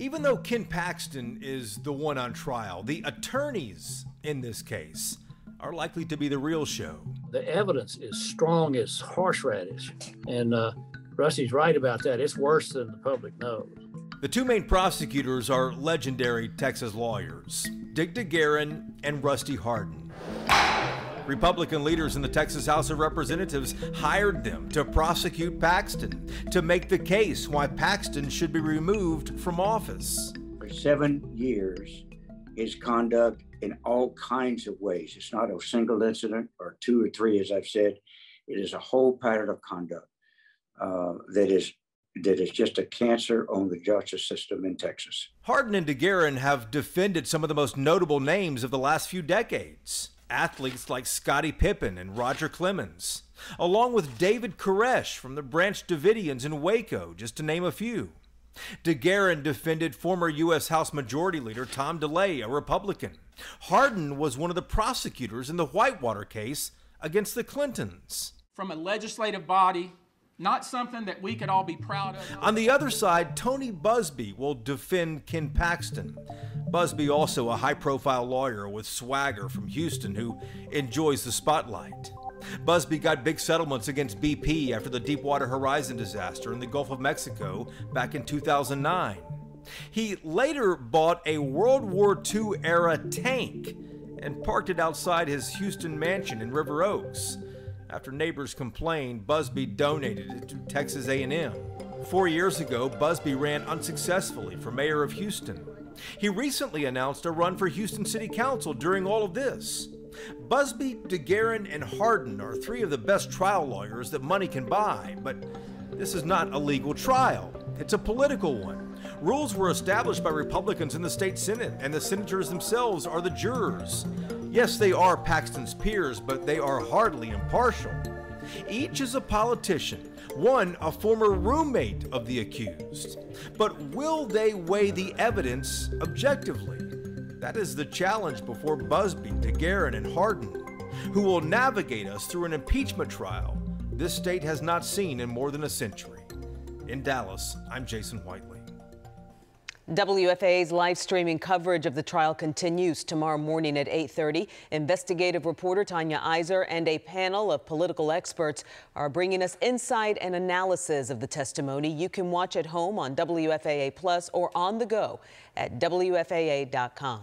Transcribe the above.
Even though Ken Paxton is the one on trial, the attorneys in this case are likely to be the real show. The evidence is strong as horseradish, and uh, Rusty's right about that. It's worse than the public knows. The two main prosecutors are legendary Texas lawyers, Dick DeGuerin and Rusty Hardin. Republican leaders in the Texas House of Representatives hired them to prosecute Paxton, to make the case why Paxton should be removed from office. For seven years, his conduct in all kinds of ways. It's not a single incident or two or three, as I've said. It is a whole pattern of conduct uh, that is that is just a cancer on the justice system in Texas. Hardin and DeGuerin have defended some of the most notable names of the last few decades athletes like Scottie Pippen and Roger Clemens, along with David Koresh from the Branch Davidians in Waco, just to name a few. DeGuerin defended former U.S. House Majority Leader Tom DeLay, a Republican. Hardin was one of the prosecutors in the Whitewater case against the Clintons. From a legislative body not something that we could all be proud of. On the other side, Tony Buzbee will defend Ken Paxton. Buzbee, also a high profile lawyer with swagger from Houston who enjoys the spotlight. Buzbee got big settlements against BP after the Deepwater Horizon disaster in the Gulf of Mexico back in 2009. He later bought a World War II era tank and parked it outside his Houston mansion in River Oaks. After neighbors complained, Buzbee donated it to Texas A&M. Four years ago, Buzbee ran unsuccessfully for mayor of Houston. He recently announced a run for Houston City Council during all of this. Buzbee, DeGuerin, and Hardin are three of the best trial lawyers that money can buy, but this is not a legal trial. It's a political one. Rules were established by Republicans in the state Senate, and the senators themselves are the jurors. Yes, they are Paxton's peers, but they are hardly impartial. Each is a politician, one a former roommate of the accused. But will they weigh the evidence objectively? That is the challenge before Buzbee, DeGuerin, and Hardin, who will navigate us through an impeachment trial this state has not seen in more than a century. In Dallas, I'm Jason Whiteley. WFAA's live streaming coverage of the trial continues tomorrow morning at 8:30. Investigative reporter Tanya Eiser and a panel of political experts are bringing us insight and analysis of the testimony. You can watch at home on WFAA Plus or on the go at WFAA.com.